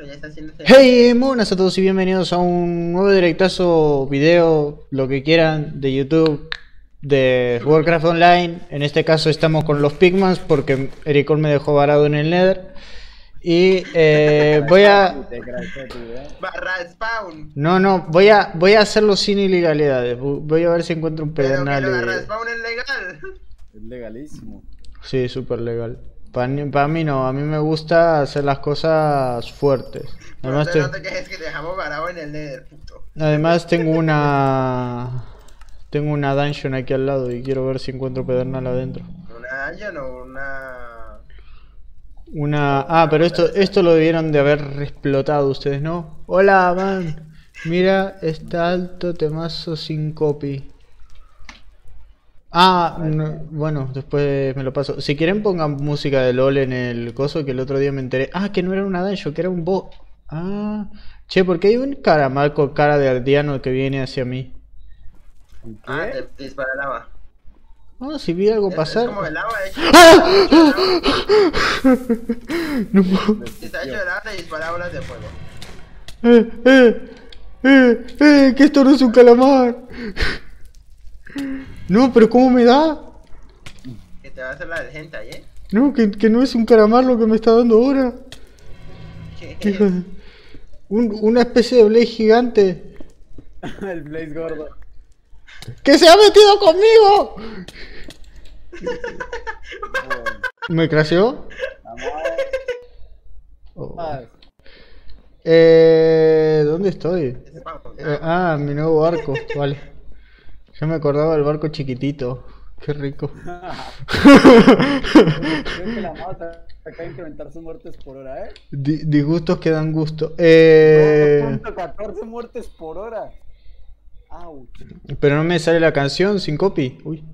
pero ya está haciendo ese- Hey, muy buenas a todos y bienvenidos a un nuevo directazo, video, lo que quieran, de YouTube, de Warcraft Online. En este caso estamos con los Pigmans porque Ericol me dejó varado en el Nether. Y eh, voy a... Barra spawn. No, no, voy a, voy a hacerlo sin ilegalidades. Voy a ver si encuentro un Pero que pedernal. lo barra spawn es legal. Es legalísimo. Sí, súper legal. Para mí no, a mí me gusta hacer las cosas fuertes. Además, te, te- no te quejes que te dejamos varado en el nether, puto. Además tengo una tengo una dungeon aquí al lado y quiero ver si encuentro pedernal adentro. Una dungeon o una. Una ah, pero esto esto lo debieron de haber explotado ustedes, ¿no? Hola, man. Mira, está alto temazo sin copy. Ah, no, bueno, después me lo paso. Si quieren pongan música de LOL en el coso que el otro día me enteré. Ah, que no era una dungeon, que era un bot. Ah, che, porque hay un caramal con cara de aldeano que viene hacia mí. Ah, te, te dispara lava. Ah, si vi algo Es, es pasar. como el lava hecho. No puedo- Si está hecho de lava, te dispara bolas de fuego. Eh, eh, eh, eh, que esto no es un calamar. No, pero ¿cómo me da? Que te va a hacer la del gente ahí, eh. No, que, que no es un calamar lo que me está dando ahora. ¿Qué un- una especie de Blade gigante. el Blaze gordo. ¡Que se ha metido conmigo! ¿Me crasheó? Oh. Ah, Eh, ¿Dónde estoy? Eh, ah, mi nuevo barco, vale. Yo me acordaba del barco chiquitito. Qué rico. creo que la mata incrementar sus muertes por hora, ¿eh? Di- disgustos que dan gusto. Eh, 2.14 muertes por hora. Ouch. pero no me sale la canción sin copy. Uy.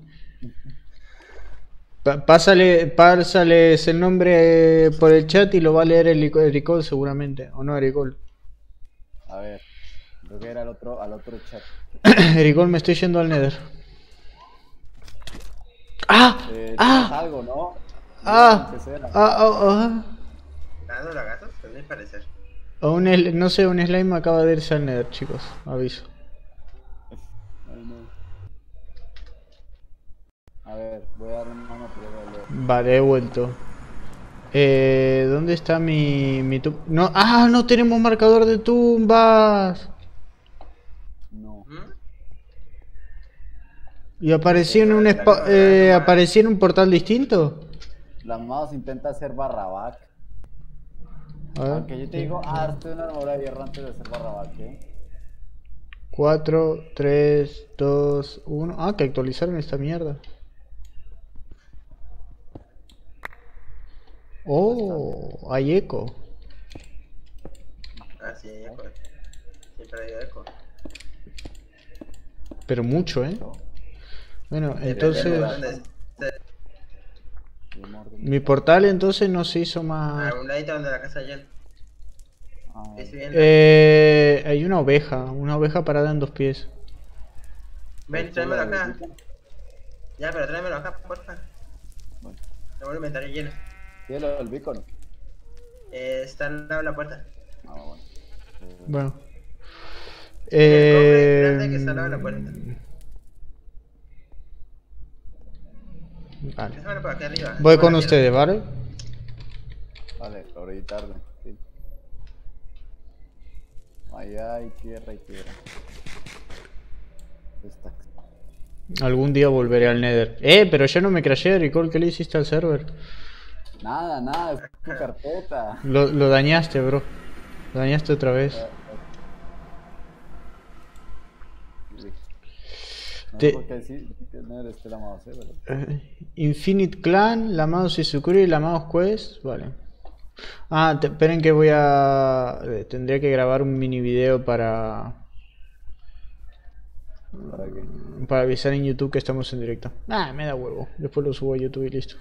Pásale, pásales el nombre eh, por el chat y lo va a leer el Erico- Ericol seguramente. ¿O no, Ericol? A ver, creo que era al otro, al otro chat. Ericol, me estoy yendo al Nether. ¡Ah! Eh, ¡Ah! algo, ¿no? ¡Ah! ¡Ah! ¡Ah! ¡Ah! La gatos, pues me parecer. Un no sé, un slime acaba de irse al Nether, chicos. Aviso. A ver, voy a dar una mano. Vale, he vuelto. Eh, ¿Dónde está mi, mi tum- No, ah, no tenemos marcador de tumbas. No. ¿Mm? Y apareció en un eh, apareció en un portal distinto. La mouse intenta hacer barraback. Aunque yo te digo, ah, estoy una armadura de hierro antes de hacer barraback, ¿eh? 4, 3, 2, 1. Ah, que actualizaron esta mierda. Oh, hay eco. Ah, sí, eco. Siempre hay eco. Pero mucho, ¿eh? Bueno, entonces... Mi portal entonces no se hizo A más... un ladito donde la casa ayer. Ah. Eh, hay una oveja, una oveja parada en dos pies. Ven, tráemelo acá. Ya, pero tráemelo acá, porfa. Bueno. Tengo el inventario lleno. ¿Tiene lo del beacon? Eh, está al lado de la puerta. Ah, bueno. Bueno. El cofre Eh, grande que está al lado de la puerta. Vale. Arriba. Voy con ustedes, ¿vale? Vale, ahora y tarde. Sí. Allá hay tierra y tierra. Está. Algún día volveré al Nether. Eh, pero ya no me crashé, Ricol, ¿qué le hiciste al server? Nada, nada, es tu carpeta. Lo, lo dañaste, bro. Lo dañaste otra vez. No Te- por no eres la mouse, ¿eh? Pero... Eh, Infinite Clan, la mouse Isukuri y la mouse Quest. Vale. Ah, te- esperen que voy a... eh, Tendría que grabar un mini video para... ¿Para qué? Para avisar en YouTube que estamos en directo. Ah, me da huevo. Después lo subo a YouTube y listo.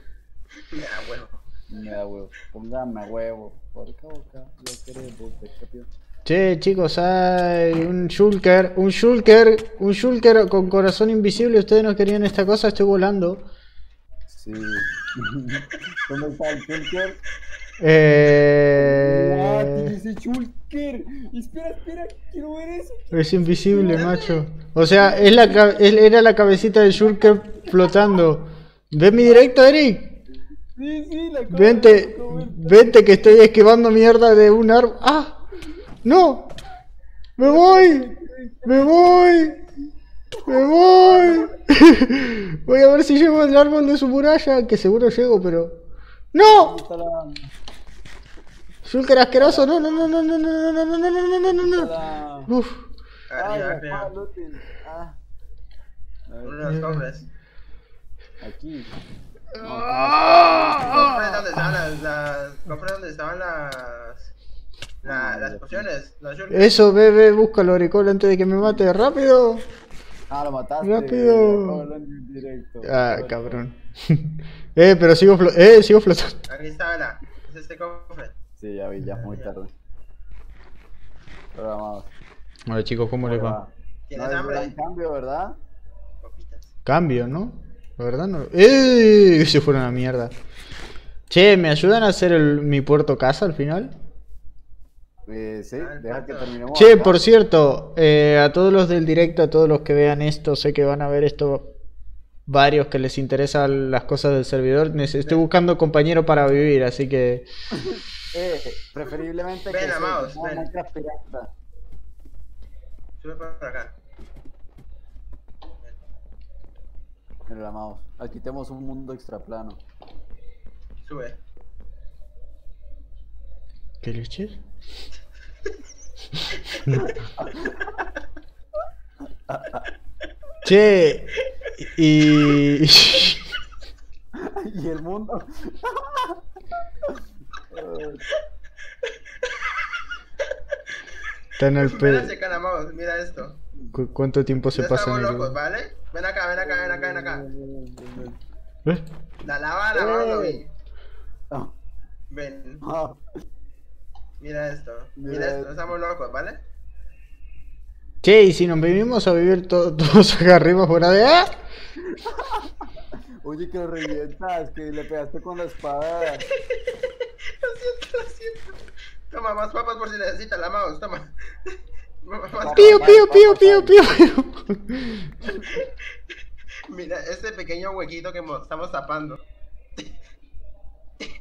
Me da huevo. Me da huevo. Póngame huevo. Boca a boca. Che, chicos, hay un Shulker, un Shulker, un Shulker con corazón invisible. Ustedes no querían esta cosa, estoy volando. Sí. ¿Dónde está el Shulker? Ah, tiene Eh... ese Shulker. Espera, espera, quiero ver eso. Es invisible, macho. O sea, es la, era la cabecita de Shulker flotando. ¿Ves mi directo, Eric? Sí, sí, la acabo Vente, vente que estoy esquivando mierda de un árbol. ¡Ah! ¡No! ¡Me voy! ¡Me voy! ¡Me voy! Voy a ver si llego al árbol de su muralla, que seguro llego, pero... ¡No! ¡Shulker asqueroso! ¡No, no, no, no, no, no, no, no, no, no, no, no, no, no! Uf. Ah, ah. Ah. Uno de los cofres. Aquí. Donde estaban las, cofres donde estaban las la- las pociones, shulkers. Eso, ve, ve, búscalo, Oricol, antes de que me mate. ¡Rápido! Ah, lo mataste. Rápido. En directo. Ah, cabrón. eh, pero sigo, flo- eh, sigo flotando. Aquí está, la, es este cofre. Sí, ya vi, ya muy tarde. Pero vamos. Hola chicos, ¿cómo les va? ¿Tienes no es hambre? cambio, ¿verdad? Poquitas. Cambio, ¿no? La verdad no. ¡Eh! Se fueron a la mierda. Che, ¿me ayudan a hacer el- mi puerto casa al final? Eh, sí, Ah, deja que terminemos. Che, acá. por cierto, eh, a todos los del directo, a todos los que vean esto, sé que van a ver esto, varios que les interesan las cosas del servidor. Estoy buscando compañero para vivir, así que... Eh, preferiblemente Ven, que amados, ven. Minecraft pirata. Sube por acá. Mira, amados. Aquí tenemos un mundo extra plano. Sube. ¿Qué leches? Che, y... y el mundo. Están al Ven pe... mira esto. ¿Cu- ¿Cuánto tiempo se No pasa en el... locos, ¿vale? Ven acá, ven acá, ven acá, ven acá. ¿Eh? La lavana, vamos, lo vi. Eh. Ven, ah, mira esto. Mira Mira esto, estamos locos, ¿vale? Che, ¿y si nos venimos a vivir to- todos acá arriba fuera de... ¡Ah! Oye, que lo revientas, que le pegaste con la espada. Lo siento, lo siento. Toma, más papas por si necesitas la mouse, toma. ¡Pío, pío, pío, pío, pío, pío! Mira, este pequeño huequito que mo- estamos tapando.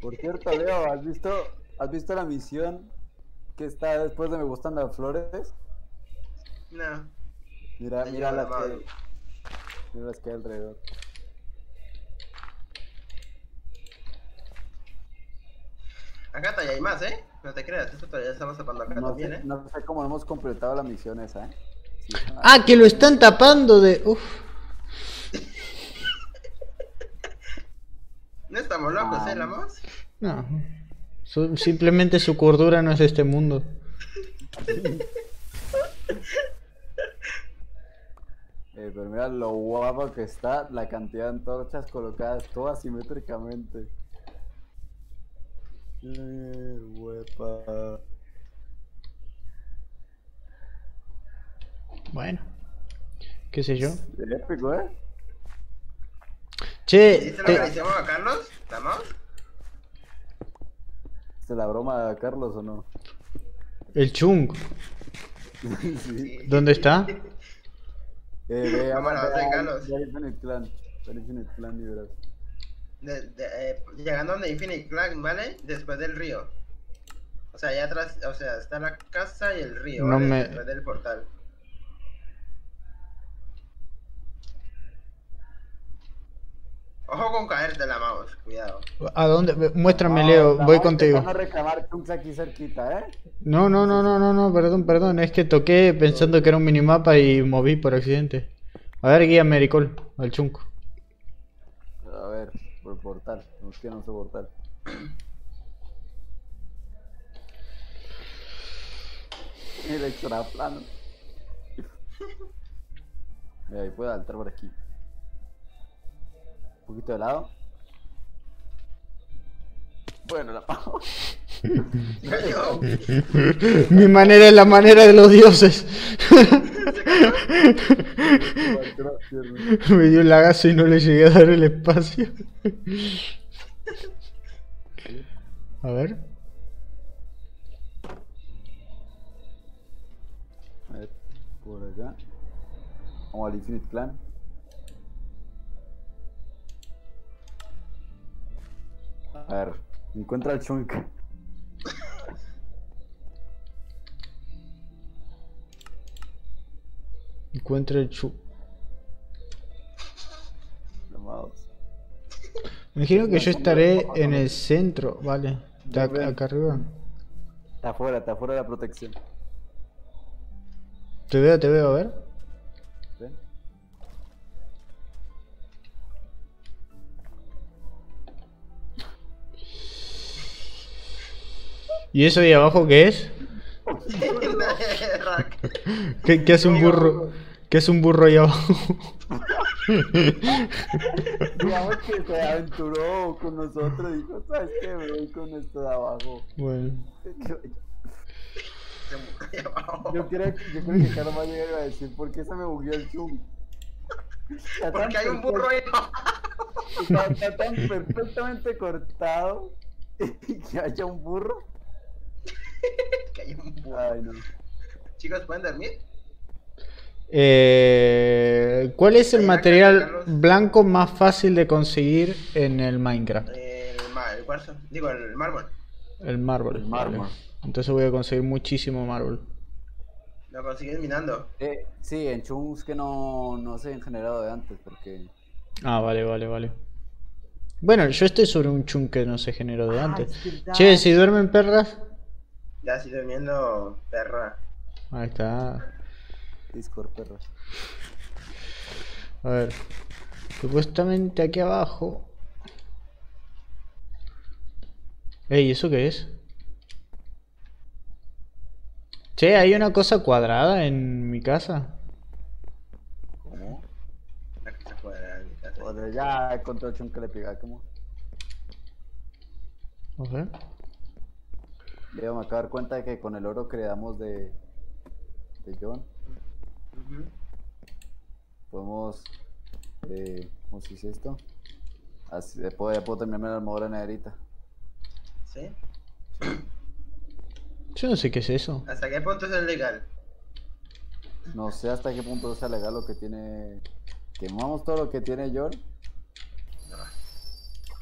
Por cierto, Leo, ¿has visto, ¿has visto la misión que está después de Me gustan las flores? No. Mira, Ahí mira las la que, mira las que hay alrededor. Acá todavía hay más, ¿eh? No te creas, esto todavía estamos tapando acá No también, sé, ¿eh? no sé cómo hemos completado la misión esa, ¿eh? Sí, Ah, que lo están tapando de... Uf. No estamos locos, Ah. ¿eh, la mouse? No. Simplemente su cordura no es de este mundo. Eh, pero mira lo guapo que está la cantidad de antorchas colocadas todas simétricamente. Eh, huepa. Bueno. ¿Qué sé yo? Épico, ¿eh? Che, ¿Viste lo te- que le hicimos a Carlos? ¿La ¿Es la broma de Carlos o no? el chung, sí. ¿dónde está? Eh, ve, a a- Carlos. ve a Infinite Clan. Ve a Infinite Clan verás. De- de- eh, llegando donde Infinite Clan, ¿vale? Después del río. O sea, allá atrás, o sea, está la casa y el río, No ¿vale? me- Después del portal. Ojo con caerte la mouse, cuidado. ¿A dónde? Muéstrame, No, Leo, voy madre, contigo. Van a reclamar chunks aquí cerquita, ¿eh? No, no, no, no, no, no, perdón, perdón, es que toqué pensando que era un minimapa y moví por accidente. A ver, guía Mericol, al chunco. A ver, por el portal. No es que no sé portal. Mira, extra plano. Mira, ahí puedo saltar por aquí. Un poquito de lado. Bueno, la pago. Mi manera es la manera de los dioses. Me dio un lagazo y no le llegué a dar el espacio. A ver. A ver, por acá. Vamos al Infinite Clan. A ver, encuentra el chunk. Encuentra el chu. Me imagino que yo estaré en el centro. Vale. Está acá arriba. Está afuera, está afuera de la protección. Te veo, te veo, a ver. ¿Y eso ahí abajo qué es? ¿Qué, qué hace un burro? ¿Qué hace un burro ahí abajo? Digamos que se aventuró con nosotros y dijo, ¿sabes qué? Me voy con esto de abajo. bueno. Yo creo, yo creo que Carlos va a llegar y va a decir, ¿por qué se me bugueó el zoom? Porque hay un burro ahí abajo. Está, está tan perfectamente cortado y que haya un burro. Que hay un burro. Ay, no. Chicos, ¿pueden dormir? Eh, ¿Cuál es el material blanco más fácil de conseguir en el Minecraft? El, cuarzo. Digo, el mármol. El mármol. El mármol. vale. Entonces voy a conseguir muchísimo mármol. Lo consigues minando. Eh, sí, en chunks que no, no se han generado de antes, porque... Ah, vale, vale, vale. Bueno, yo estoy sobre un chunk que no se generó de Ah, antes. Che, si duermen perras. Ya estoy durmiendo, perra. Ahí está. Discord, perro. A ver. Supuestamente aquí abajo. Ey, ¿eso qué es? Che, hay una cosa cuadrada en mi casa. ¿Cómo? La casa cuadrada de mi casa. Joder, ya encontré el chunk que le pega, ¿cómo? Ver. Leo, me acabo de dar cuenta de que con el oro que le damos de, de John, podemos... Eh, ¿Cómo se dice esto? Así, ya puedo, ya puedo terminarme la armadura negrita. ¿Sí? Yo no sé qué es eso. ¿Hasta qué punto es legal? No sé hasta qué punto sea legal lo que tiene... Quemamos todo lo que tiene John.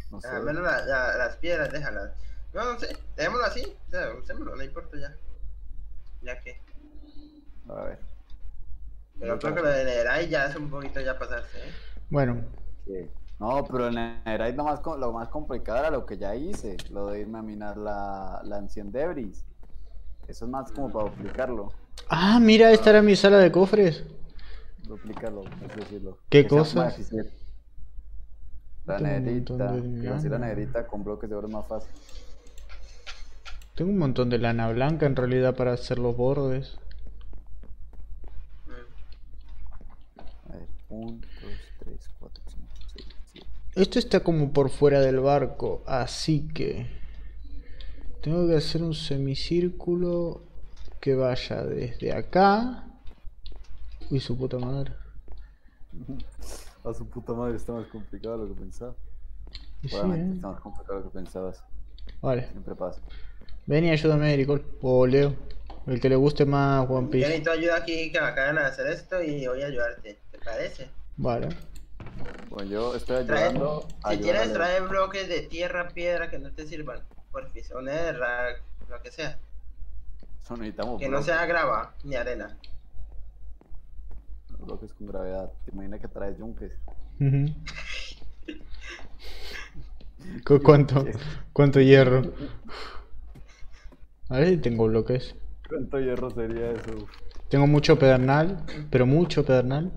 No sé. Al menos la- la- las piedras, déjalas. No, no sé, dejémoslo así. O sea, usémoslo, no importa ya. Ya que. A ver. Pero creo que lo de Nerai ya es un poquito ya pasarse, ¿eh? Bueno, No, pero en Netherite lo más, lo más complicado era lo que ya hice, lo de irme a minar la, la Ancient Debris. Eso es más como para duplicarlo. Ah, mira, esta era mi sala de cofres. Duplicarlo, es decirlo. ¿Qué cosas? La negrita, de así la negrita con bloques de oro es más fácil. Tengo un montón de lana blanca en realidad para hacer los bordes. A ver, 1, 2, 3, 4, 5, 6, 7. Esto está como por fuera del barco, así que tengo que hacer un semicírculo que vaya desde acá. Uy, su puta madre. A su puta madre está más complicado de lo que pensaba. Sí, eh. está más complicado de lo que pensabas. Vale, Siempre pasa. Ven y ayúdame, Ericol. O Leo. El que le guste más One Yo Piece. necesito ayuda aquí que me acaban de hacer esto y voy a ayudarte. ¿Te parece? Vale. Bueno, yo estoy Trae, ayudando. a si quieres, trae bloques de tierra, piedra que no te sirvan. Porfis, o netherrack, lo que sea. Eso necesitamos Que no sea grava ni arena. bloques con gravedad. Te imaginas que traes yunques. Ujú. ¿Cu- ¿Cuánto, ¿Cuánto hierro? A ver si tengo bloques. ¿Cuánto hierro sería eso? Tengo mucho pedernal, pero mucho pedernal.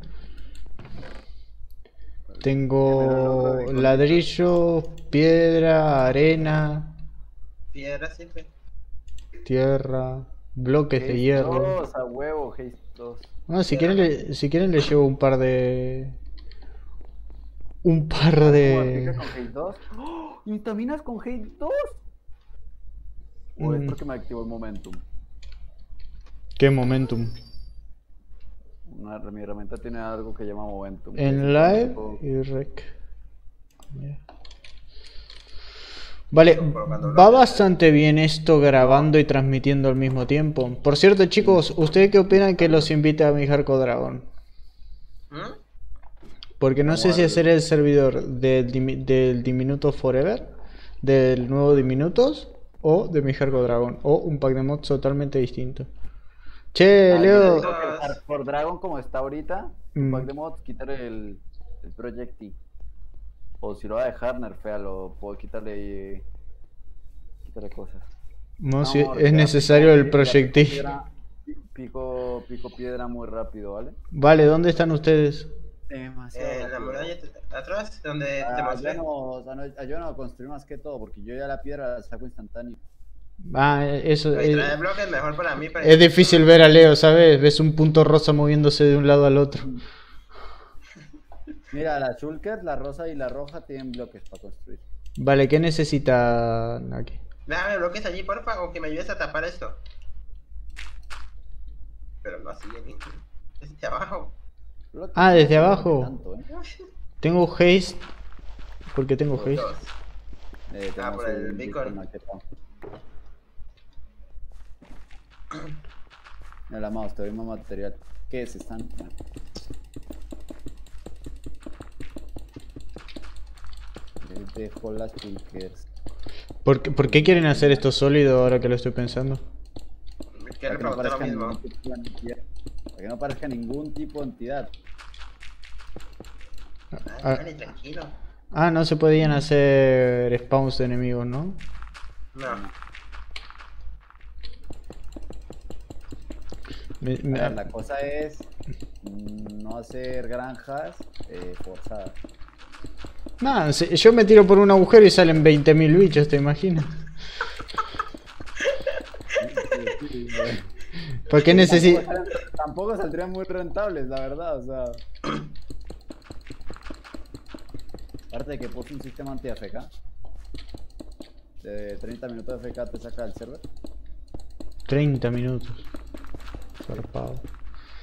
Tengo ladrillo, piedra, arena, Piedra sirve. tierra, bloques de hierro. Dos, a huevo, Haste 2. Ah, si quieren, le, si quieren les llevo un par de... Un par de... con Hate 2? ¡Oh! ¿Vitaminas con Hate 2? O es Mm. porque me activó el momentum. ¿Qué momentum? Una, mi herramienta tiene algo que llama momentum. En live tipo- y rec. Vale, va bastante bien esto grabando y transmitiendo al mismo tiempo. Por cierto, chicos, ¿ustedes qué opinan que los invite a mi Hardcore Dragon? ¿Mm? Porque no sé si hacer el servidor del, del Diminuto Forever, del nuevo Diminutos, o de mi Hardcore Dragon, o un pack de mods totalmente distinto. Che, Ah, Leo, Hardcore Dragon como está ahorita, Mm. pack de mods, quitarle el, el Project T. O si lo va a dejar, nerfealo, puedo quitarle quitarle cosas. no, No, si es necesario pico- el Project T. Pico, pico piedra muy rápido, ¿vale? Vale, ¿dónde están ustedes? Demasiado. Eh, la muralla atrás, donde te Ah, yo no, o sea, no, yo no construí más que todo, porque yo ya la piedra la saco instantáneo. Ah, eso Ahí es, trae bloques mejor para mí. para- es difícil ver a Leo, ¿sabes? Ves un punto rosa moviéndose de un lado al otro. Mira, la Shulker, la rosa y la roja tienen bloques para construir. Vale, ¿qué necesita aquí? Déjame bloques allí, porfa, o que me ayudes a tapar esto. Pero no así, desde abajo. Ah, desde no abajo. tanto, ¿eh? Tengo haste. ¿Por qué tengo haste? Eh, Ah, tenemos por el un beacon. Mira la mouse, te doy más material. ¿Qué es? Están. Les dejo las Shulkers. ¿Por qué, por qué quieren hacer esto sólido ahora que lo estoy pensando? Quiero Para que, no lo mismo. Para que no parezca ningún tipo de entidad. Ah. vale, tranquilo. Ah, no se podían hacer spawns de enemigos, ¿no? No. Me- me- A ver, la cosa es no hacer granjas eh, forzadas. Nah, yo me tiro por un agujero y salen 20.000 bichos, ¿te imaginas? ¿Por qué necesito...? Tampoco, tampoco saldrían muy rentables, la verdad, o sea. Aparte de que puse un sistema anti-AFK. De 30 minutos de AFK te saca del server. 30 minutos. Zarpado.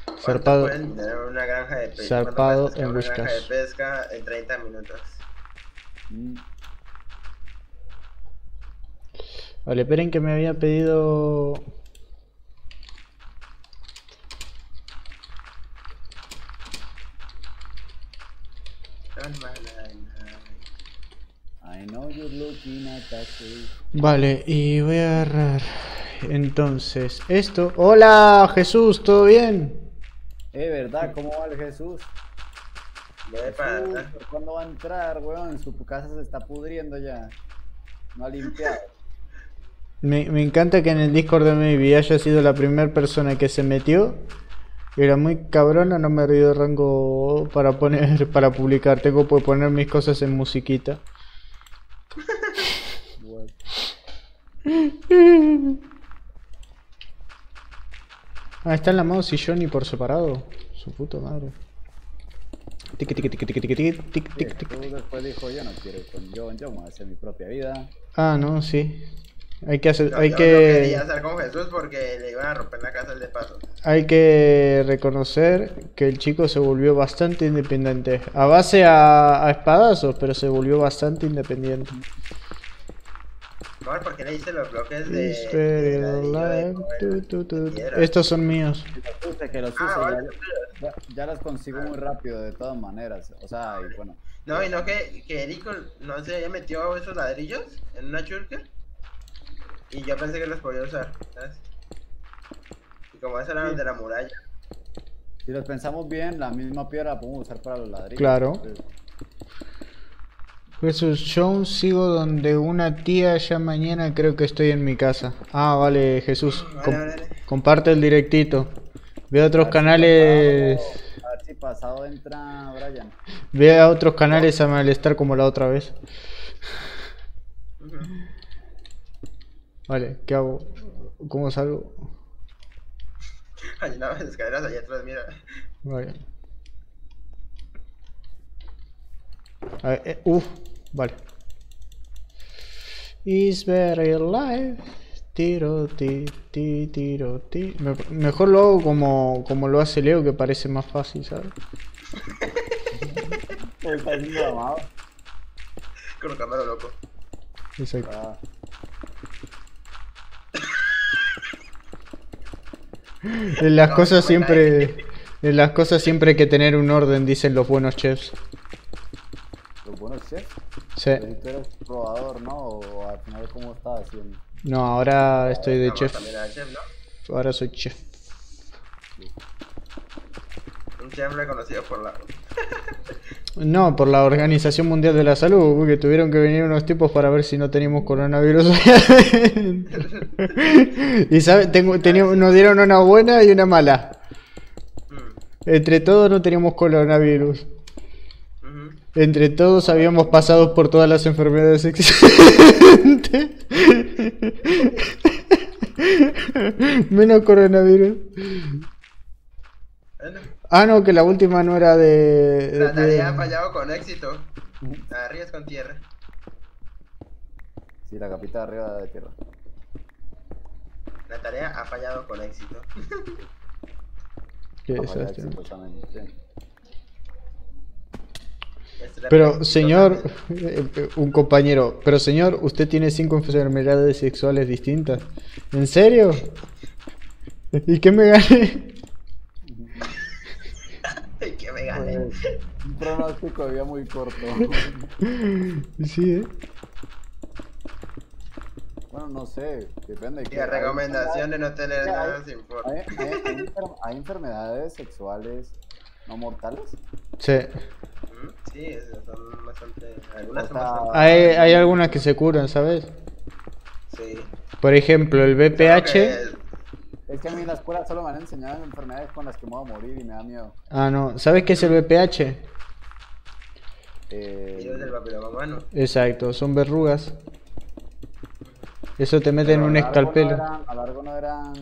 ¿Cuánto Zarpado. pueden tener una granja de pesca? Zarpado ¿Cuánto puedes pescar en una granja de pesca en 30 minutos. Mm. Vale, esperen que me había pedido... Vale, y voy a agarrar... Entonces, esto... ¡Hola, Jesús! ¿Todo bien? Eh, ¿verdad? ¿Cómo va el Jesús? Jesús, atrás. ¿por ¿Cuándo va a entrar, weón? Su casa se está pudriendo ya. No ha limpiado. Me, me encanta que en el Discord de Maybe haya sido la primera persona que se metió. Era muy cabrona, no me dio rango para poner, para publicar. Tengo que poner mis cosas en musiquita. Bueno. Ah, está la mouse y Johnny por separado. Su puta madre. Tiki tiki tiki tiki tiki tiki tiki Sí, tiki tiki. Jesús después dijo, yo no quiero ir con John, yo voy a hacer mi propia vida. Ah, no, sí. Hay que hacer, No, hay yo no que, quería estar con Jesús porque le iban a romper la casa al de paso. hay que reconocer que el chico se volvió bastante independiente. A base a, a espadazos, pero se volvió bastante independiente. No, porque le hice los bloques de. Estos son míos. Que los los. Ah, vale. ya, ya- ya las consigo muy rápido de todas maneras. O sea, y bueno. No, y no que, que Eric no se había metido esos ladrillos en una churker. Y yo pensé que los podía usar, ¿sabes? Y como esos eran los de la muralla. Si los pensamos bien, la misma piedra la podemos usar para los ladrillos. Claro. Entonces, Jesús, yo aún sigo donde una tía ya mañana creo que estoy en mi casa. Ah, vale, Jesús. Vale, com- vale, comparte el directito. Ve a otros a si canales. pasado- A ver si pasado entra Brian. Ve a otros canales a malestar como la otra vez. Vale, ¿qué hago? ¿Cómo salgo? Hay unas escaleras allá atrás, mira. Vale. A ver, eh, uf, vale. Is very alive. Tiro, ti, ti, tiro, ti. Me- mejor lo hago como, como lo hace Leo, que parece más fácil, ¿sabes? Está haciendo amado. Loco. Exacto. Ah, En las No, cosas siempre. En las cosas siempre hay que tener un orden, dicen los buenos chefs. los buenos chefs. Sí. Pero si tú eres probador, ¿no? O al final, ¿cómo estás haciendo? No, ahora estoy de chef. ¿no? Ahora soy chef. Un chef reconocido por la... No, por la Organización Mundial de la Salud, porque tuvieron que venir unos tipos para ver si no teníamos coronavirus. y sabes, Tengo, teníamos, nos dieron una buena y una mala. Mm, Entre todos no teníamos coronavirus. Entre todos habíamos pasado por todas las enfermedades existentes. Menos coronavirus. Ah, no, que la última no era de... de- la tarea ha fallado con éxito. Arriba es con tierra. Sí, la capita de arriba de tierra. La tarea ha fallado con éxito. Qué desastre. Pero, señor, eh, eh, un compañero, pero señor, usted tiene cinco enfermedades sexuales distintas. ¿En serio? ¿Y qué me gané? que me gane. Pues, un pronóstico vida muy corto. Sí, ¿eh? bueno, no sé, depende. de Y qué- recomendación de no tener hay- nada sin Hay, forma. hay- hay enfer- hay enfermedades sexuales no mortales. Sí. Sí, son bastante. Algunas son bastante. Hay, hay algunas que se curan, ¿sabes? Sí. Por ejemplo, el BPH. que- Es que a mí en la escuela solo me han enseñado enfermedades con las que me voy a morir y me da miedo. Ah, no. ¿Sabes qué es el BPH? Eh. Exacto, son verrugas. Eso te mete en un escalpelo. No eran, a largo no eran.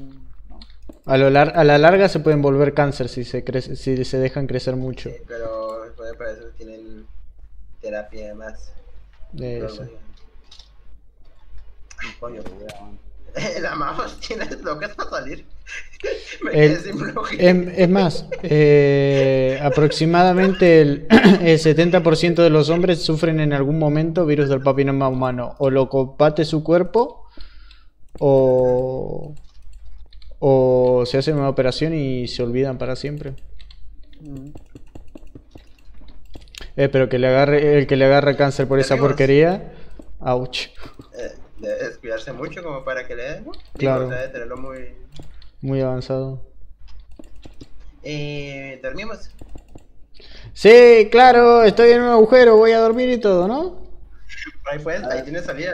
¿no? A, lo lar- a la larga se pueden volver cáncer si se, crece- si se dejan crecer mucho. Sí, pero después para eso tienen terapia más. De eso. Coño, la mouse tiene locas para salir. Me El- quedé sin bloque. Em- es más, eh, aproximadamente el, el 70% de los hombres sufren en algún momento virus del papiloma humano. O lo combate su cuerpo, o, o se hacen una operación y se olvidan para siempre. Mm. Eh, pero que le agarre, el que le agarre cáncer por esa porquería, ouch, Eh, debe descuidarse mucho como para que le den. ¿no? Claro. debe tenerlo muy. muy avanzado. Eh, dormimos. Sí, claro, estoy en un agujero, voy a dormir y todo, ¿no? Ahí pues, ahí tienes salida.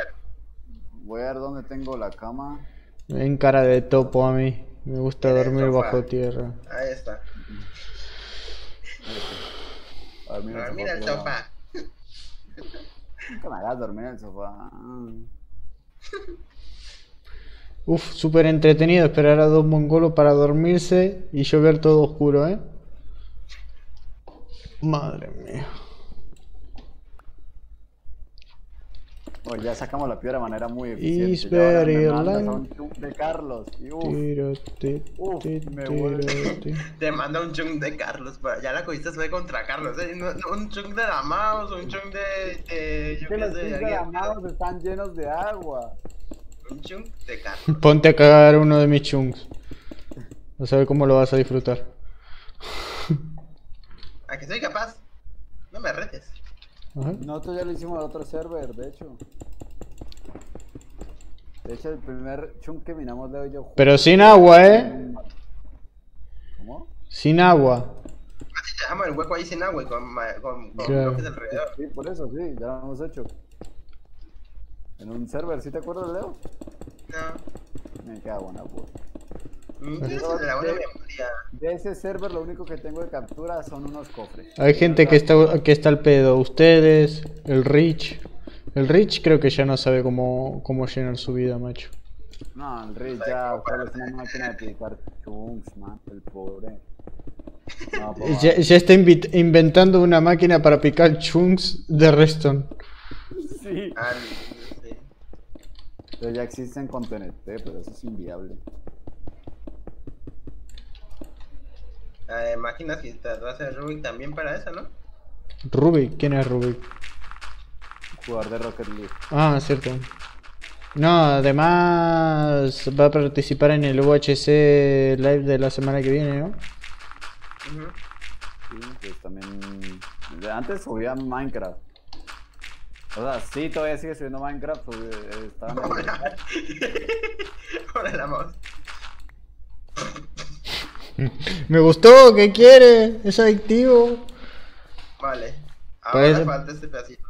Voy a ver dónde tengo la cama. En cara de topo a mí. Me gusta dormir bajo tierra. Ahí está. A dormir en el Dormir al sofá. Nunca me hagas dormir en el sofá. Uf, súper entretenido esperar a dos mongolos para dormirse y yo ver todo oscuro, ¿eh? Madre mía. Oye, ya sacamos la piedra de manera muy eficiente. A chum de Carlos. Y uf, Tiro, ti, Uf, ti, me tiro, vuelve. ti. Te manda un chung de Carlos. Pero ya la cogiste fue contra Carlos. ¿eh? Un chung de la mouse, un chung de. de yo que los de la mouse están llenos de agua. Un chung de Carlos. Ponte a cagar uno de mis chunks. A saber cómo lo vas a disfrutar. A que soy capaz. No me retes. Ajá. Nosotros ya lo hicimos al otro server, de hecho. De hecho, el primer chum que minamos Leo y yo. Pero sin agua, ¿eh? ¿Cómo? Sin agua. Así te dejamos el hueco ahí sin agua y con, con, con Claro. bloques alrededor. Sí, por eso, sí, ya lo hemos hecho. En un server, ¿sí te acuerdas, Leo? No. Me queda buena, pues. Mm, De. De ese server, lo único que tengo de captura son unos cofres. Hay gente que está, que está al pedo. Ustedes, el Rich. El Rich creo que ya no sabe cómo, cómo llenar su vida, macho. No, el Rey ya es una máquina de picar chunks, man, el pobre. No, Ya, ya está inventando una máquina para picar chunks de Reston. Sí. Ah, sí. Pero ya existen con TNT, pero eso es inviable. Eh, máquinas que te vas a hacer Rubik también para eso, ¿no? Rubik, ¿quién es Rubik? jugador de Rocket League. Ah, cierto. No, además va a participar en el UHC Live de la semana que viene, ¿no? Sí, pues también. de Antes subía Minecraft. O sea, sí, todavía sigue subiendo Minecraft. sube- eh, estaba en el- Hola. Hola, la mouse. Me gustó, ¿qué quiere? Es adictivo. Vale. Ahora falta este pedacito.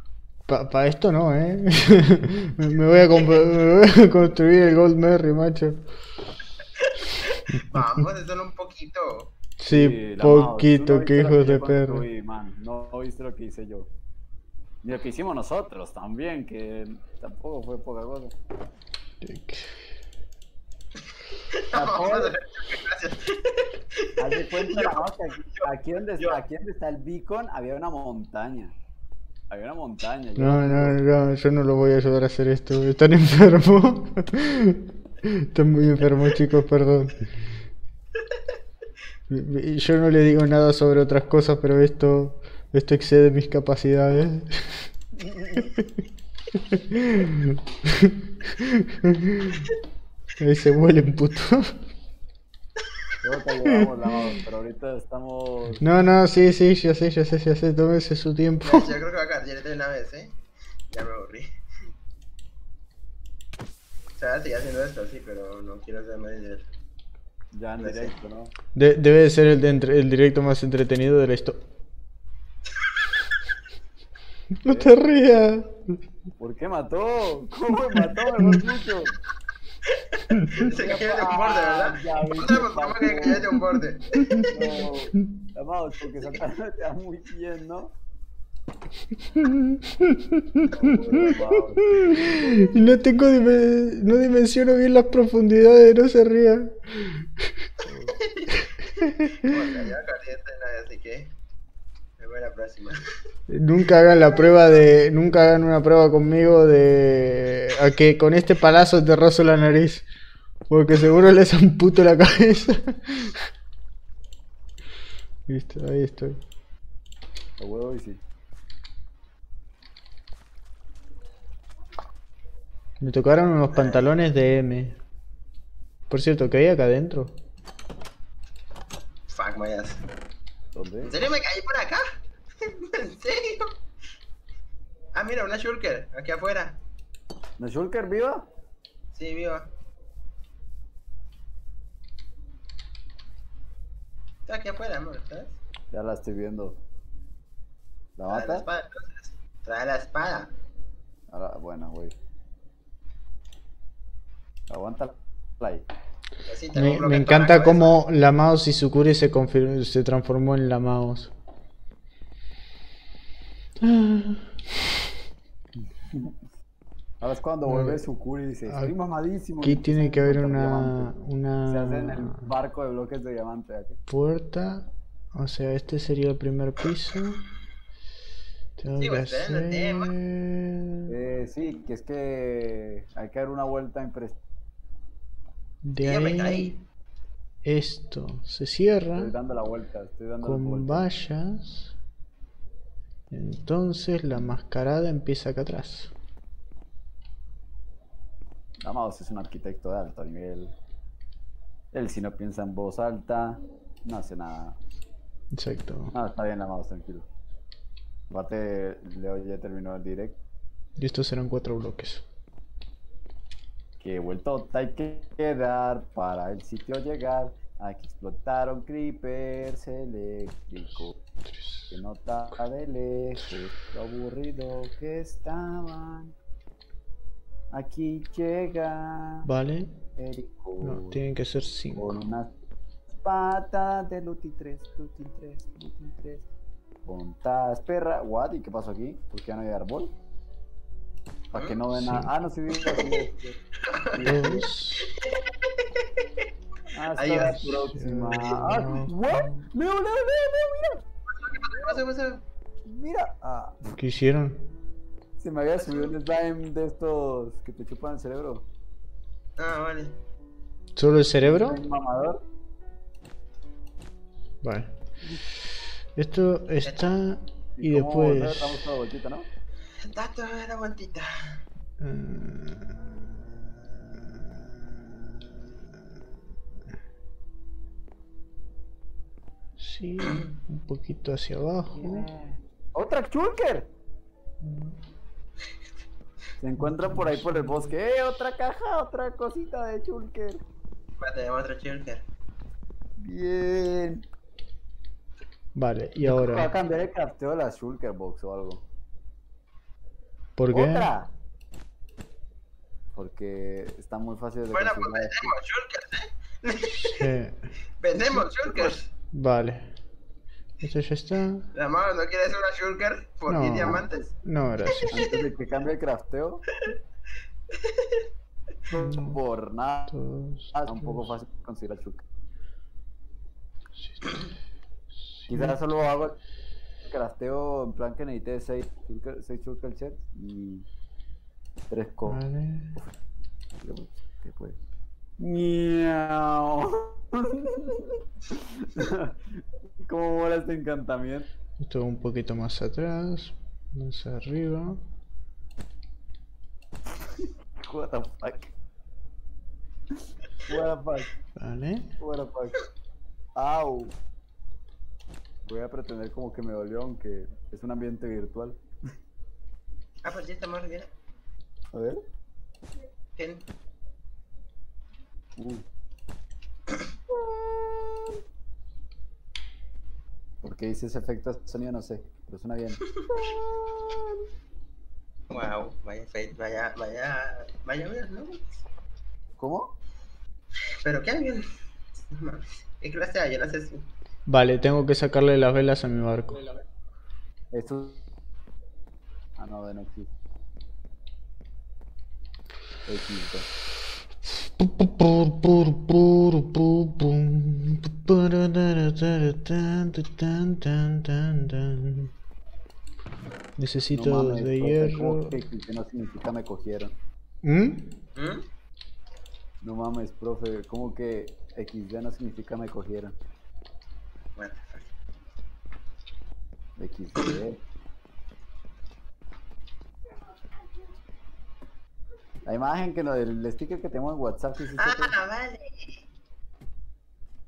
Para esto no, ¿eh? me, me voy a me voy a construir el Gold Merry, macho. Vamos, es solo un poquito. Sí. Tú poquito, no qué viste lo hijos que de perro. construí, man. No viste lo que hice yo. Ni lo que hicimos nosotros también, que tampoco fue poca cosa. Gracias. Haz de cuenta, Yo- que aquí, aquí donde, yo- aquí donde está el beacon había una montaña. Había una montaña. No, no, no, yo no lo voy a ayudar a hacer esto. Están enfermos. Están muy enfermos, chicos, perdón. Yo no le digo nada sobre otras cosas, pero esto, esto excede mis capacidades. Ahí se puto. Luego te ayudamos, la mouse, pero ahorita estamos. No, no, sí, sí, ya sé, ya sé, ya sé, tómese su tiempo. Yo creo que va a caer de una vez, ¿eh? Ya me aburrí. O sea, sigue haciendo esto, sí, pero no quiero hacer más dinero. Ya en sí. directo, ¿no? De- debe de ser el, de entre- el directo más entretenido de la historia. No te rías. ¿Por qué mató? ¿Cómo me mató? Mejor dicho. Se cayó de un borde, ¿verdad? Ya Otra persona que cayó de un borde. No, mouse, porque Santana te da muy bien, ¿no? Y no tengo no dimensiono bien las profundidades, no se ría. Bueno, ya caliente nada, así que. Próxima. Nunca hagan la prueba de. Nunca hagan una prueba conmigo de. A que con este palazo te rozo la nariz. Porque seguro les amputo la cabeza. Listo, ahí estoy. A huevo y sí. Me tocaron unos pantalones de M. Por cierto, ¿qué hay acá adentro? Fuck, mayas. ¿Dónde? ¿En serio me caí por acá? ¿En serio? Ah, mira, una shulker, aquí afuera. ¿No Shulker viva? Sí, viva. Está aquí afuera, amor, ¿sabes? Ya la estoy viendo. ¿La Trae la espada, entonces. Trae la espada. Ahora, bueno, güey. Aguanta ahí. Así, Me, me en encanta cómo la mouse Izukuri se, se transformó en la mouse. Ahora es cuando vuelve Sukuri y dice, estoy Aquí mamadísimo. Aquí y tiene que haber una, diamantes. Se hace en el una barco de bloques de diamante. aquí. puerta. O sea, este sería el primer piso. Tengo Sí, que pues, en hacer... Eh, sí, que es que hay que dar una vuelta impresionante. De ahí esto se cierra Estoy dando la vuelta, estoy dando la con vuelta. vallas. Entonces la mascarada empieza acá atrás. La mouse es un arquitecto de alto nivel. Él si no piensa en voz alta, no hace nada. Exacto. No, está bien la mouse, tranquilo. Aparte, Leo ya terminó el direct. Y estos serán cuatro bloques. Que vuelto hay que quedar para el sitio llegar. Aquí explotaron creepers eléctricos. Que nota de lejos lo aburrido que estaban. Aquí llega ¿Vale? Erico No, tienen que ser cinco. con unas patas de Lutin 3, Lutin 3, Lutin 3. Pontas perra. What? ¿Y qué pasó aquí? ¿Por qué no hay árbol? ¿Para que no ven nada? Sí. Ah, no, sí, sí, sí. Hasta la próxima. Ah, what? Leo, Leo, Leo, Leo, ¿Qué pasó? ¿Qué pasó? mira. Mira. Ah, ¿Qué hicieron? se me había subido un slime de estos que te chupan el cerebro. Ah, vale. ¿Solo el cerebro? Un mamador. Vale. Esto está. Y volver? después. Damos toda vueltita, ¿no? Da toda la vueltita. Sí, un poquito hacia abajo. ¡Otra Chulker! Se encuentra por ahí por el bosque. ¡Eh! Otra caja, otra cosita de Chulker. Va, tenemos otro shulker. Bien. Vale, y Va a ahora, cambiar el crafteo de la Shulker Box o algo. ¿Por qué? ¡Otra! Porque está muy fácil de Bueno, pues conseguir. vendemos shulkers, ¿eh? Sí, Vendemos shulkers. vale. Esto ya está. La mano, ¿no quieres una shulker por No. 10 diamantes? No, gracias. Antes de que cambie el crafteo. por nada. Dos, Está un poco fácil conseguir la Shulker. Quizás solo hago crafteo en plan que necesite 6 shulker, seis shulker sets y 3 co. Vale. ¿Qué puede? Miau. ¿Cómo mola este encantamiento? Esto un poquito más atrás. Más arriba. What the fuck? What the fuck? Vale. What the fuck? Au. Voy a pretender como que me dolió, aunque es un ambiente virtual. Ah, pues ya estamos bien. A ver. Uh. ¿Por qué hice ese efecto de sonido? No sé, pero suena bien. Wow, vaya vaya, vaya, vaya ver, ¿no? ¿Cómo? Pero qué bien. ¿Qué clase hay? Yo no sé si. Vale, tengo que sacarle las velas a mi barco. Esto. Ah, no, de no existe. Existe. Necesito No mames, de hierro. ¿cómo que que no significa me cogieron? ¿Mm? ¿Mm? No mames, profe, ¿cómo que XD no significa me cogieron? Bueno, XD. La imagen que no, el sticker que tenemos en WhatsApp que Ah, vale.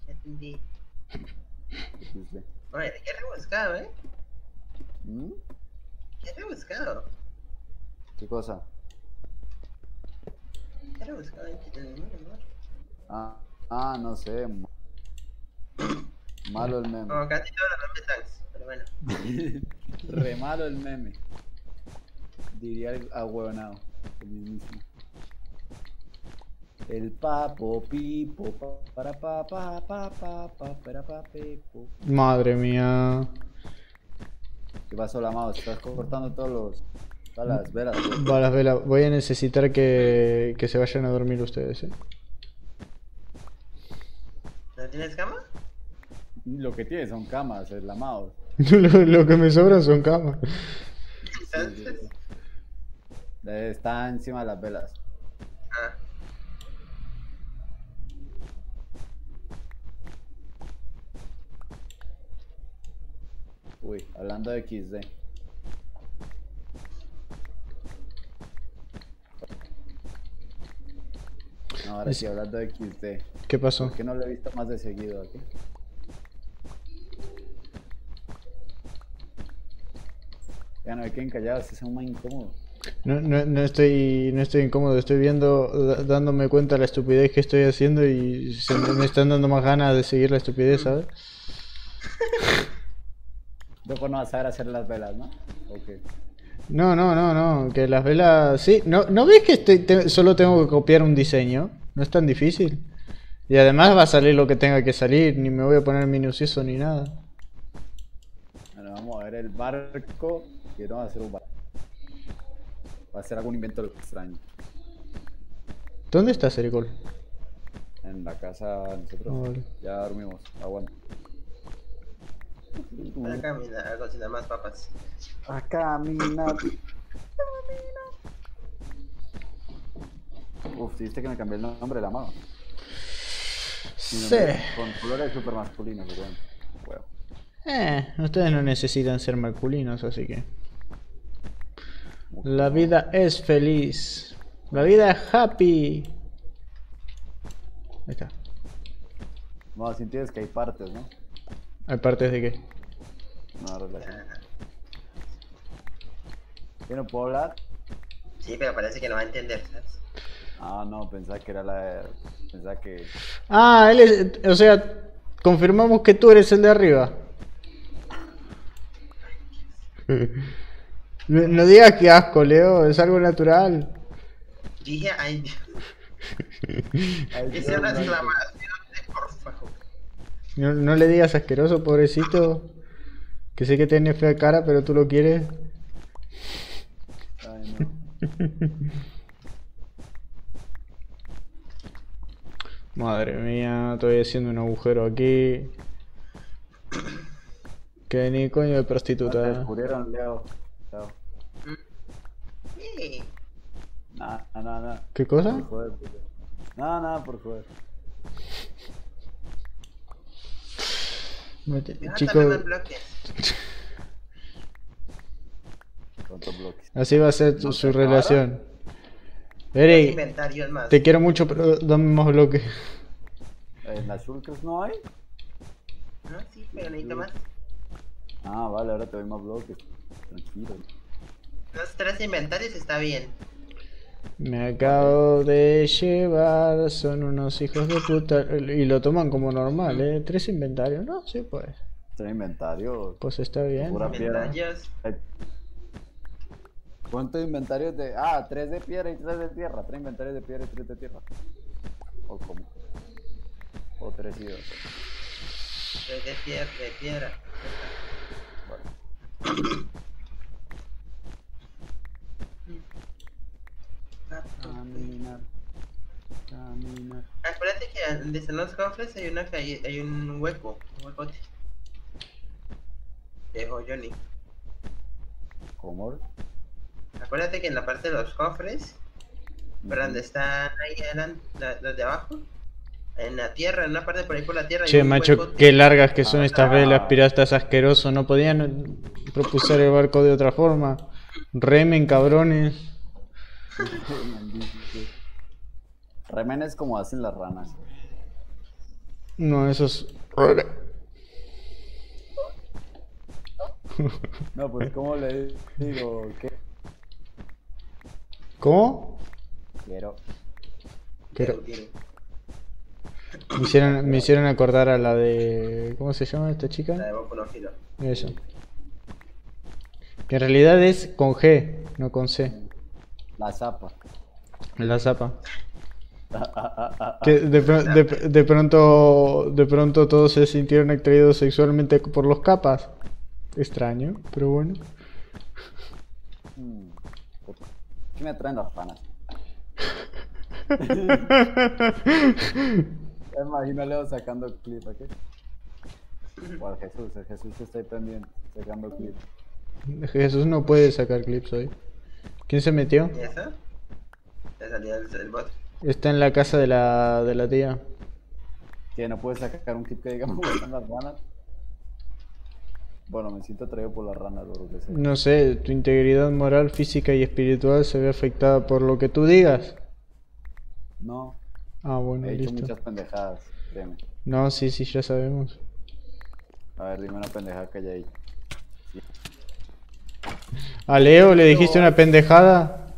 Ya entendí. XD. Oye, qué rebuscado, ¿eh? ¿Mm? Qué rebuscado. ¿Qué cosa? Qué rebuscado. Ah, ah, no sé. Ma- Malo el meme. Como casi todos los tanks, pero bueno. Re malo el meme. Diría el ahueonado. El mismísimo. El papo pipo pa, para pa pa pa pa pa para pa pepo. Madre mía. ¿Qué pasó la mouse? Estás cortando todos los todas las velas. Va las velas. Voy a necesitar que, que se vayan a dormir ustedes, ¿eh? ¿No tienes cama? Lo que tiene son camas, es la mouse. lo, lo que me sobra son camas. Está encima de las velas. Ah. Uy, hablando de XD. No, ahora sí, hablando de XD. ¿Qué pasó? ¿Por qué no lo he visto más de seguido aquí? Ya no me queden callados, es un más incómodo. No, no, no estoy, no estoy incómodo, estoy viendo, dándome cuenta de la estupidez que estoy haciendo y se me, están dando más ganas de seguir la estupidez, ¿sabes? Después no vas a saber hacer las velas, ¿no? Ok. No, no, no, no, que las velas... Sí, ¿no, ¿no ves que estoy- te- solo tengo que copiar un diseño? No es tan difícil. Y además va a salir lo que tenga que salir, ni me voy a poner minucioso ni nada. Bueno, vamos a ver el barco. Que no va a ser un barco. Va a ser algún invento extraño. ¿Dónde estás, Ericol? En la casa de nosotros. Ah, vale. Ya dormimos. Aguanta. A caminar a cocinar más papas. A caminar. Uf, viste que me cambié el nombre de la mano. Sí. Con colores super masculinos, weón. Huevo. Eh, ustedes no necesitan ser masculinos, así que... La vida es feliz. La vida es happy. Ahí está. No, si entiendes que hay partes, ¿no? ¿Hay partes de qué? No, relación. ¿Yo no puedo hablar? Sí, pero parece que no va a entender, ¿sabes? Ah, no, pensaba que era la de... Pensaba que... Ah, él es. O sea, confirmamos que tú eres el de arriba. No, no digas que asco, Leo, es algo natural. Dije, ay. Ay, una no, exclamación de por favor. No, no le digas asqueroso, pobrecito. Que sé que tiene fea cara, pero tú lo quieres. Ay, no. Madre mía, estoy haciendo un agujero aquí. Que ni coño de Te prostituta. descubrieron, Leo. Leo. Sí. Nada, nada, nada. ¿Qué cosa? Por joder. Nada, nada, por joder. Ya Chico, así va a ser tu- ¿No su relación. Eric, te quiero mucho, pero dame más bloques. ¿En las Shulkers no hay? No, sí, pero necesito más. Ah, vale, ahora te doy más bloques. Tranquilo. Los tres inventarios está bien. Me acabo de llevar, son unos hijos de puta. Y lo toman como normal, ¿eh? Tres inventarios, ¿no? Sí, pues. Tres inventarios. Pues está bien. Pura piedra. Inventarios. ¿Cuántos inventarios de.? Ah, tres de piedra y tres de tierra. Tres inventarios de piedra y tres de tierra. ¿O cómo? O tres y dos. Tres de piedra. De piedra. Bueno. Caminar. Caminar. Acuérdate que donde están los cofres hay, una, calle- hay un hueco. Un huecote. Dijo Johnny. ¿Cómo? Acuérdate que en la parte de los cofres, por donde están ahí adelante, la- los de abajo, en la tierra, en una parte por ahí por la tierra. hay Che, un macho, huecote. qué largas que son estas Ah. velas piratas asqueroso. No podían propulsar el barco de otra forma. Remen, cabrones. Remen es como hacen las ranas. No, esos. No, pues, ¿cómo le digo? ¿Qué? ¿Cómo? Quiero. Pero me hicieron, me hicieron acordar a la de. ¿Cómo se llama esta La chica? de Boku no Hero. Eso. Que en realidad es con G, no con C. La zapa. La zapa. Que de, de, de pronto de pronto todos se sintieron atraídos sexualmente por los capas. Extraño, pero bueno. Mm. ¿Qué me traen las ranas? Me imagino Leo sacando clip aquí. O Jesús, el Jesús está ahí pendiente, sacando clip. Jesús no puede sacar clips hoy. ¿Quién se metió? ¿Y eso? Le salió el, el bot. Está en la casa de la, de la tía. Que no puedes sacar un clip que diga me gustan las ranas. Bueno, me siento atraído por las ranas, lo que sea. No sé, tu integridad moral, física y espiritual se ve afectada por lo que tú digas. No, Ah, bueno, he hecho listo. muchas pendejadas, créeme. No, sí, sí, ya sabemos. A ver, dime una pendejada que haya ahí. ¿A Leo le dijiste una pendejada?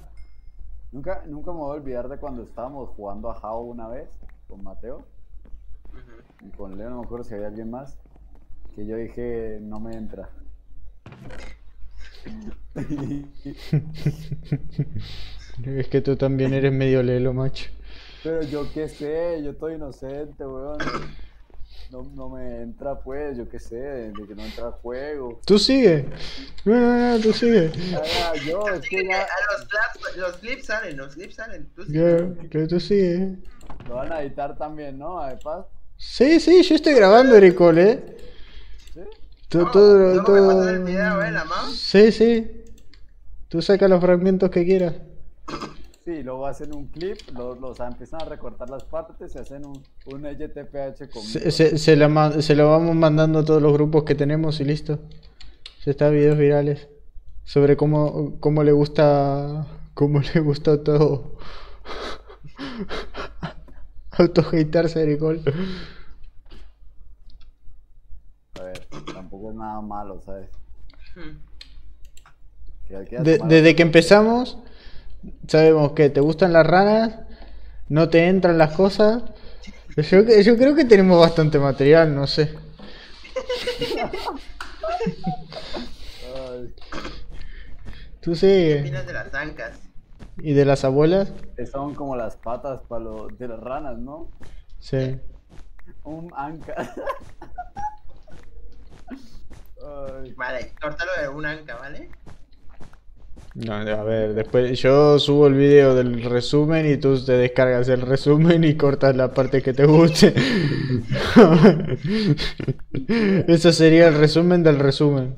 Nunca, nunca me voy a olvidar de cuando estábamos jugando a Jao una vez con Mateo y con Leo, no me acuerdo si había alguien más, que yo dije no me entra. Es que tú también eres medio lelo, macho. Pero yo qué sé, yo estoy inocente, weón. No, no me entra pues, yo qué sé, de que no entra al juego. Tú sigue. No, no, no, tú sigue. Ah, yo, es que ya A los, flaps- los clips salen, los clips salen. Tú sí. Ya, que tú sigue. lo van a editar también, ¿no? Además, Sí, sí, yo estoy grabando, Ericol, eh. ¿sí? Tú- No, todo- luego me todo- pasas el video, ¿eh, la mouse? Sí, sí. Tú saca los fragmentos que quieras. Sí, luego hacen un clip, lo, lo- o sea, empiezan a recortar las partes y hacen un, un LTPH con... Se, se, se la ma- se lo vamos mandando a todos los grupos que tenemos y listo. Ya está, videos virales. sobre cómo, cómo le gusta, cómo le gusta todo. Auto-hatearse, Ericol. A ver, tampoco es nada malo, ¿sabes? Hmm. Que De- desde que empezamos, sabemos que te gustan las ranas, no te entran las cosas. Yo, yo creo que tenemos bastante material, no sé. Ay, ¿Qué Tú opinas de las ancas? ¿Y de las abuelas? que son como las patas para lo, de las ranas, ¿no? Sí. Un anca. Ay, Vale, córtalo de una anca, ¿vale? No, a ver, después yo subo el video del resumen y tú te descargas el resumen y cortas la parte que te guste. Eso sería el resumen del resumen.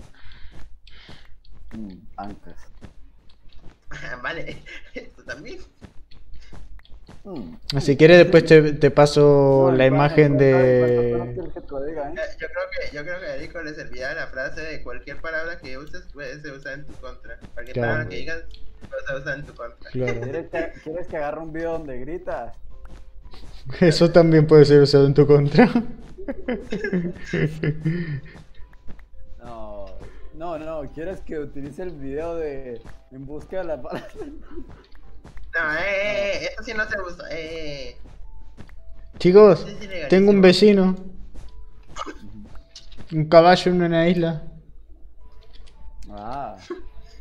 mm, ancas. vale, esto también. Mm. Si quieres después te, te paso No, la imagen de... ¿eh? Yo creo que, yo creo que a Erico le servirá la frase de cualquier palabra que uses puede ser usada en tu contra. Cualquier Claro. palabra que digas puede ser usada en tu contra. Claro. ¿Quieres que, ¿Quieres que agarre un video donde gritas? Eso también puede ser usado en tu contra. No, no, no, ¿quieres que utilice el video de En busca de la palabra? No, eh, eh, eh, esto sí no se usa. Eh, Chicos, Sí, sí, legalísimo. tengo un vecino. Un caballo en una isla. Ah,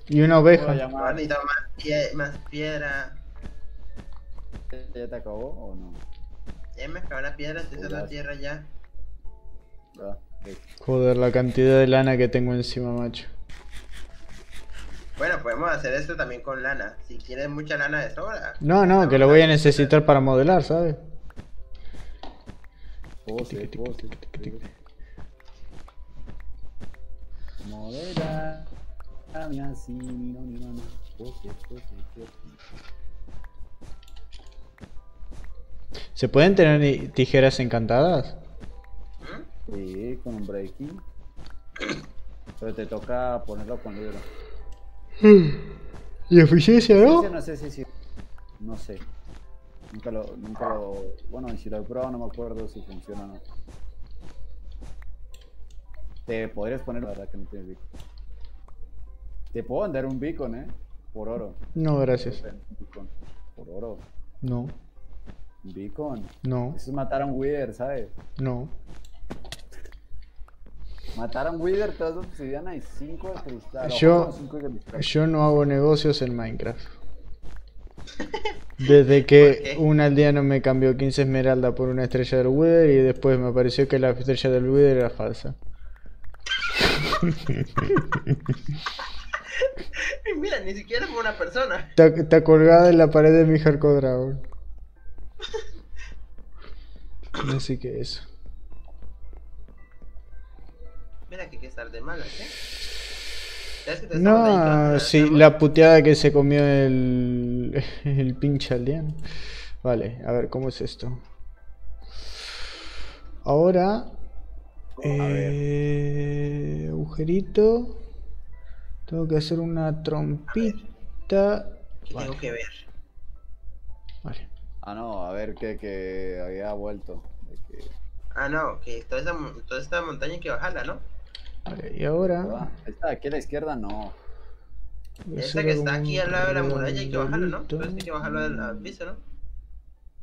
Y una ¿cómo lo oveja. bonito, más, pie- más piedra. ¿Ya te acabó o no? Ya me acabó la piedra, estoy Hola. tierra ya. Ah. Joder, la cantidad de lana que tengo encima, macho. Bueno, podemos hacer esto también con lana. Si quieres mucha lana de sobra. No, no, que lo voy a necesitar para modelar, ¿sabes? Pose, pose. Así, no. Pose, pose, pose. ¿Se pueden tener tijeras encantadas? Sí, con un breaking. Pero te toca ponerlo con libro. ¿Y eficiencia, no? no sé si sí. No sé. Nunca lo, nunca lo. Bueno, lo he probado no me acuerdo si funciona o no. Te podrías poner, la verdad que no tienes beacon. Te puedo vender un beacon, eh. Por oro. No, gracias. Por oro. No, Un beacon. no, Eso es matar a un Wither, ¿sabes? no. Matar a un Wither, te das obsidiana y 5 de cristal. Yo- cinco de cristal. Yo no hago negocios en Minecraft. Desde que un aldeano me cambió 15 esmeralda por una estrella del Wither y después me pareció que la estrella del Wither era falsa. Y Mira, ni siquiera fue una persona. Está, está colgada en la pared de mi Dragon. Así que eso. Mira que hay que estar de malas, ¿eh? ¿Sabes que No, sí, la puteada que se comió el, el pinche aldeano. Vale, a ver, ¿cómo es esto? Ahora... Eh, agujerito. Tengo que hacer una trompita. ¿Qué Vale, tengo que ver? vale. Ah, no, a ver que, que había vuelto. Que- Ah, no, que toda, mon- toda esta montaña hay que bajarla, ¿no? Vale, y ahora... Ah, esta de aquí a la izquierda no. a Esta que está aquí al lado de la muralla hay que bajarla, ¿no? Entonces hay que bajarlo al al piso, ¿no?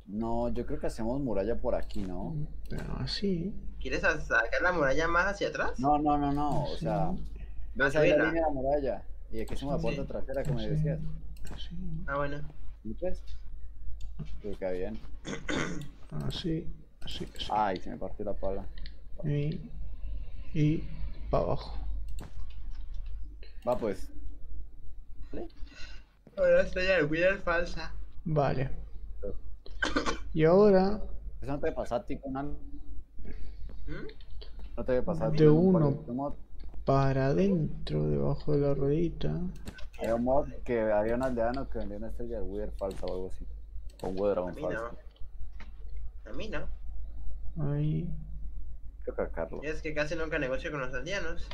No, yo creo que hacemos muralla por aquí, ¿no? Pero así. ¿Quieres a- sacar la muralla más hacia atrás? No, no, no, no. O sea, la subirla. línea de la muralla. Y aquí hacemos la puerta Sí. trasera, como así, decías. así, Ah, bueno. ¿Y pues? Creo que bien. así, así, así. Ay, se me partió la pala. Y, y para abajo. Va pues. ¿Vale? Ahora estrella de Wither falsa. Vale. Y ahora Eso no te pasa a ti con algo. ¿Mm? No te pasar. De uno. Un mod, para adentro, debajo de la ruedita. había un mod que había un aldeano que vendía una estrella de Wither falsa o algo así. O un Wither A Dragon mí falso. no. A mí no. Ahí. Que a Carlos. Es que casi nunca negocio con los aldeanos.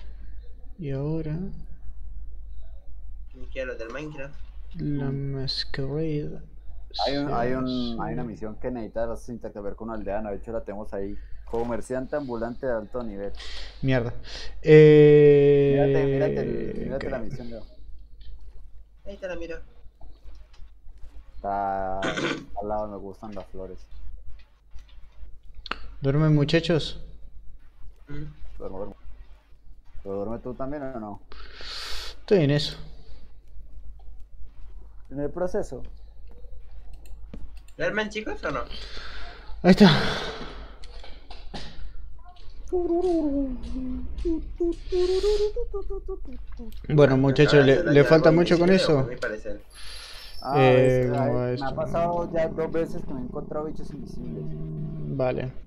Y ahora. quiero los del Minecraft. La Masquerade. Hay, un, hay, un, hay una misión que necesitas intercambiar con un aldeano. De hecho, la tenemos ahí. Comerciante ambulante de alto nivel. Mierda. Eh... Mírate, la misión. Leo. Ahí te la miro. Está al lado, me gustan las flores. ¿Duermen muchachos? Duermo, duermo. ¿Pero duerme tú también o no? Estoy en eso. En el proceso. ¿Duermen chicos o no? Ahí está. Bueno muchachos, ¿le, falta mucho con eso? a mi parecer. Ah, Eh, es que, ¿cómo ay, va me ha pasado ya dos veces que me he encontrado bichos invisibles. Vale.